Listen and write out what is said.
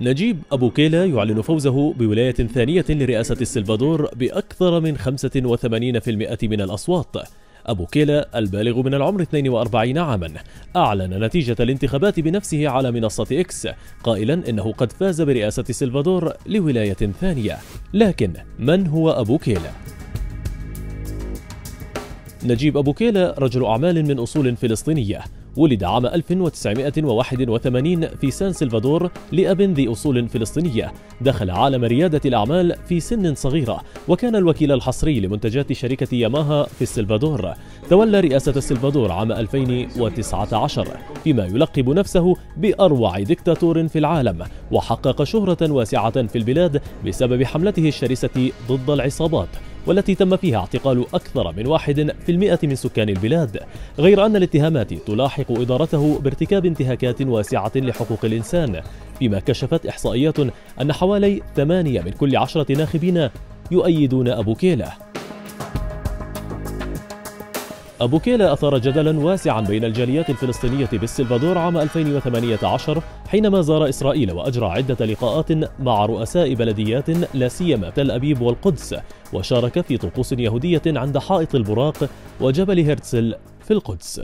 نجيب أبو كيلا يعلن فوزه بولاية ثانية لرئاسة السلفادور بأكثر من 85% من الأصوات. أبو كيلا البالغ من العمر 42 عاما. أعلن نتيجة الانتخابات بنفسه على منصة إكس قائلا إنه قد فاز برئاسة السلفادور لولاية ثانية. لكن من هو أبو كيلا؟ نجيب أبو كيلا رجل أعمال من أصول فلسطينية. ولد عام 1981 في سان سلفادور لأب ذي أصول فلسطينية. دخل عالم ريادة الأعمال في سن صغيرة وكان الوكيل الحصري لمنتجات شركة ياماها في السلفادور. تولى رئاسة السلفادور عام 2019 فيما يلقب نفسه بأروع دكتاتور في العالم وحقق شهرة واسعة في البلاد بسبب حملته الشرسة ضد العصابات والتي تم فيها اعتقال أكثر من واحد في المئة من سكان البلاد غير أن الاتهامات تلاحق إدارته بارتكاب انتهاكات واسعة لحقوق الإنسان فيما كشفت إحصائيات أن حوالي ثمانية من كل عشرة ناخبين يؤيدون أبو كيلة. أبو كيلا أثار جدلا واسعا بين الجاليات الفلسطينية بالسلفادور عام 2018 حينما زار إسرائيل وأجرى عدة لقاءات مع رؤساء بلديات لا سيما تل أبيب والقدس وشارك في طقوس يهودية عند حائط البراق وجبل هرتزل في القدس.